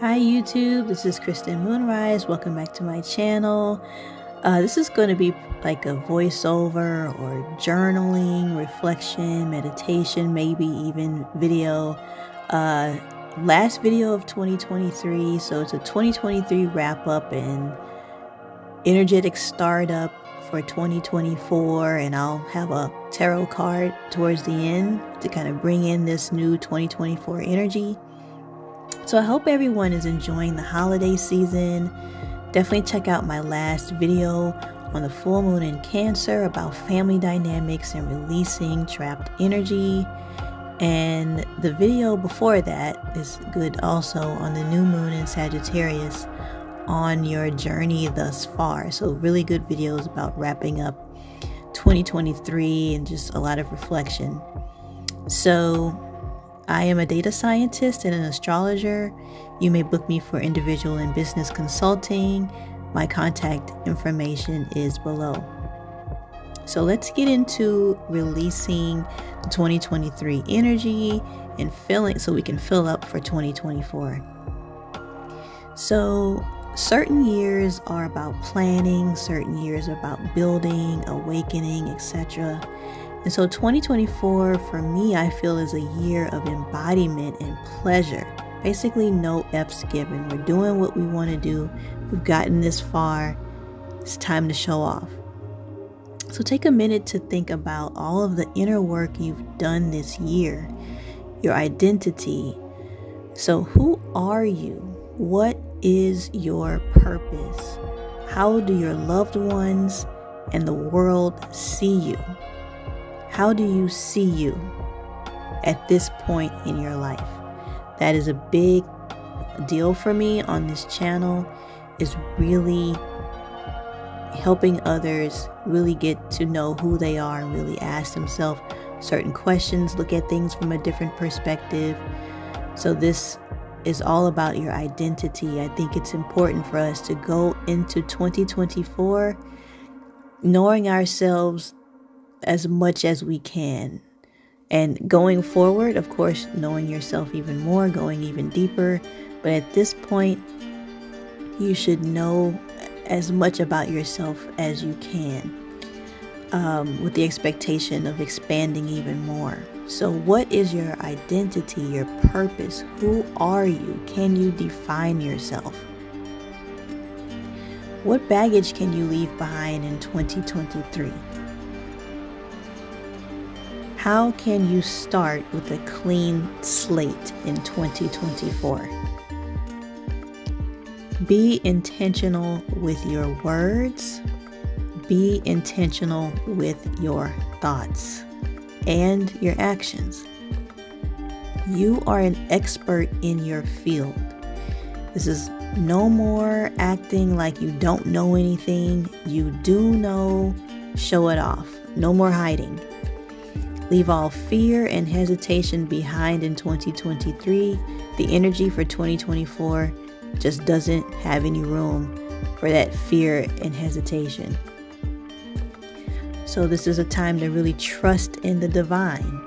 Hi YouTube, this is Kristen Moonrise. Welcome back to my channel. Uh, this is going to be like a voiceover or journaling, reflection, meditation, maybe even video. Uh, last video of 2023, so it's a 2023 wrap up and energetic startup for 2024 and I'll have a tarot card towards the end to kind of bring in this new 2024 energy. So I hope everyone is enjoying the holiday season. Definitely check out my last video on the full moon in Cancer about family dynamics and releasing trapped energy. And the video before that is good also on the new moon in Sagittarius on your journey thus far. So, really good videos about wrapping up 2023 and just a lot of reflection. So, I am a data scientist and an astrologer. You may book me for individual and business consulting. My contact information is below. So let's get into releasing the 2023 energy and filling so we can fill up for 2024. So certain years are about planning, certain years are about building, awakening, etc. And so 2024 for me, I feel is a year of embodiment and pleasure. Basically, no F's given. We're doing what we want to do. We've gotten this far. It's time to show off. So take a minute to think about all of the inner work you've done this year, your identity. So, who are you? What is your purpose? How do your loved ones and the world see you? How do you see you at this point in your life? That is a big deal for me on this channel is really helping others really get to know who they are and really ask themselves certain questions, look at things from a different perspective. So this is all about your identity. I think it's important for us to go into 2024 knowing ourselves as much as we can. And going forward, of course, knowing yourself even more, going even deeper. But at this point, you should know as much about yourself as you can um, with the expectation of expanding even more. So, what is your identity, your purpose? Who are you? Can you define yourself? What baggage can you leave behind in 2023? How can you start with a clean slate in 2024? Be intentional with your words. Be intentional with your thoughts and your actions. You are an expert in your field. This is no more acting like you don't know anything. You do know, show it off. No more hiding. Leave all fear and hesitation behind in 2023. The energy for 2024 just doesn't have any room for that fear and hesitation. So, this is a time to really trust in the divine,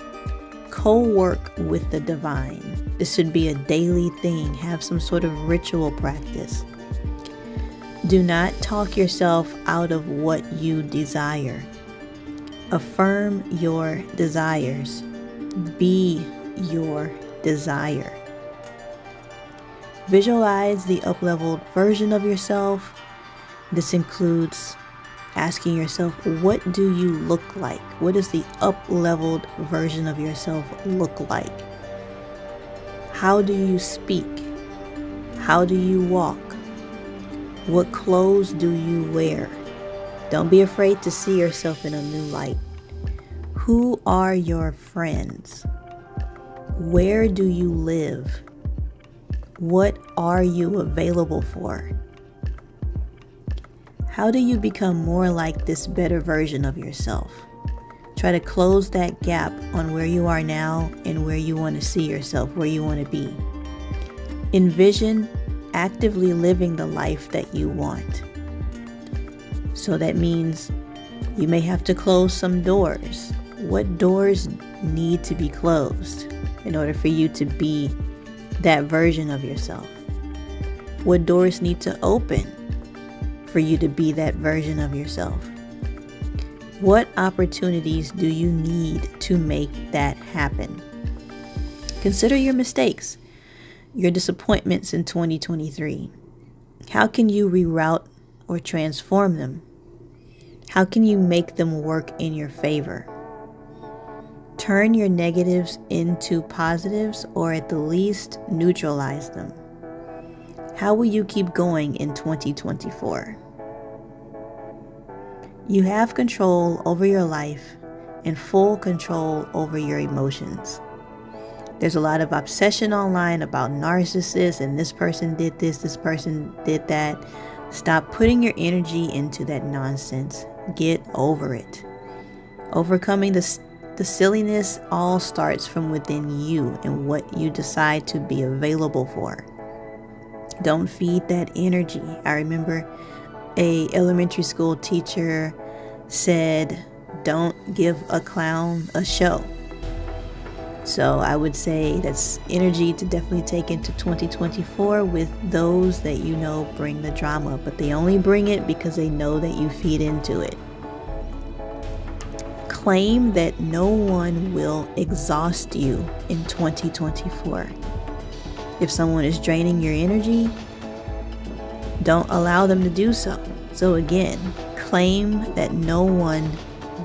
co work with the divine. This should be a daily thing, have some sort of ritual practice. Do not talk yourself out of what you desire. Affirm your desires. Be your desire. Visualize the upleveled version of yourself. This includes asking yourself, what do you look like? What does the upleveled version of yourself look like? How do you speak? How do you walk? What clothes do you wear? Don't be afraid to see yourself in a new light. Who are your friends? Where do you live? What are you available for? How do you become more like this better version of yourself? Try to close that gap on where you are now and where you want to see yourself, where you want to be. Envision actively living the life that you want. So that means you may have to close some doors. What doors need to be closed in order for you to be that version of yourself? What doors need to open for you to be that version of yourself? What opportunities do you need to make that happen? Consider your mistakes, your disappointments in 2023. How can you reroute or transform them? How can you make them work in your favor? Turn your negatives into positives or at the least neutralize them. How will you keep going in 2024? You have control over your life and full control over your emotions. There's a lot of obsession online about narcissists and this person did this, this person did that. Stop putting your energy into that nonsense. Get over it. Overcoming the, the silliness all starts from within you and what you decide to be available for. Don't feed that energy. I remember a elementary school teacher said, "Don't give a clown a show." So I would say that's energy to definitely take into 2024 with those that you know bring the drama, but they only bring it because they know that you feed into it. Claim that no one will exhaust you in 2024. If someone is draining your energy, don't allow them to do so. So again, claim that no one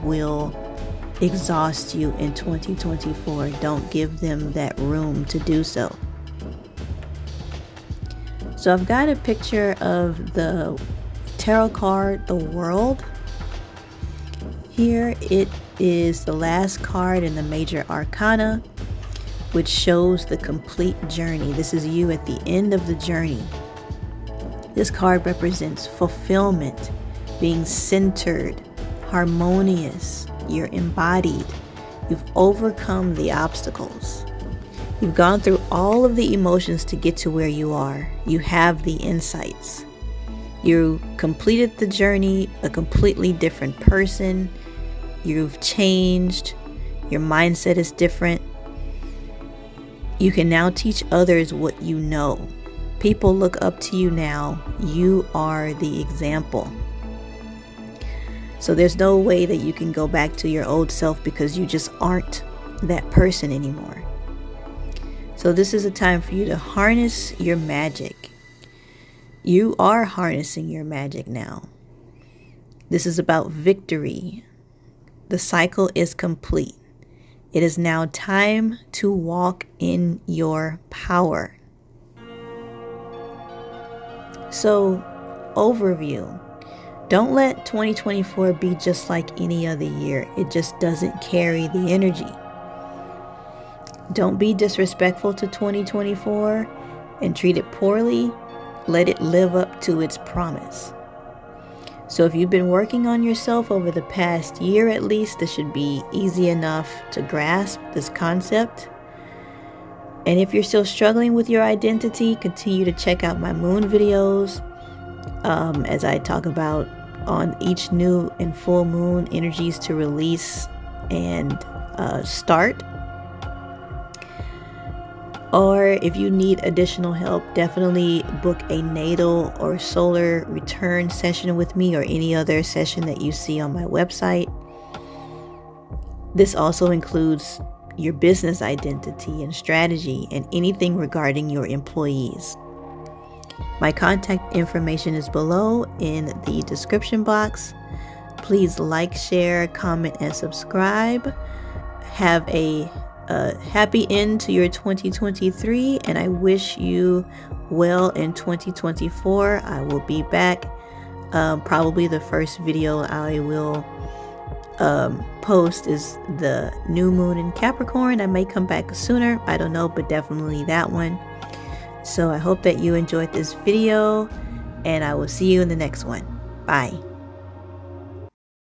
will exhaust you in 2024. Don't give them that room to do so. So I've got a picture of the tarot card, the world. Here it is the last card in the major arcana, which shows the complete journey. This is you at the end of the journey. This card represents fulfillment, being centered, harmonious, you're embodied. You've overcome the obstacles. You've gone through all of the emotions to get to where you are. You have the insights. You completed the journey a completely different person. You've changed. Your mindset is different. You can now teach others what you know. People look up to you now. You are the example. So there's no way that you can go back to your old self because you just aren't that person anymore. So this is a time for you to harness your magic. You are harnessing your magic now. This is about victory. The cycle is complete. It is now time to walk in your power. So, overview don't let 2024 be just like any other year. It just doesn't carry the energy. Don't be disrespectful to 2024 and treat it poorly. Let it live up to its promise. So, if you've been working on yourself over the past year at least, this should be easy enough to grasp this concept. And if you're still struggling with your identity, continue to check out my moon videos um, as I talk about on each new and full moon energies to release and uh, start. Or if you need additional help, definitely book a natal or solar return session with me or any other session that you see on my website. This also includes your business identity and strategy and anything regarding your employees. My contact information is below in the description box. Please like, share, comment, and subscribe. Have a, a happy end to your 2023, and I wish you well in 2024. I will be back. Um, probably the first video I will um, post is the new moon in Capricorn. I may come back sooner. I don't know, but definitely that one. So I hope that you enjoyed this video and I will see you in the next one. Bye.